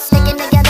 sticking together.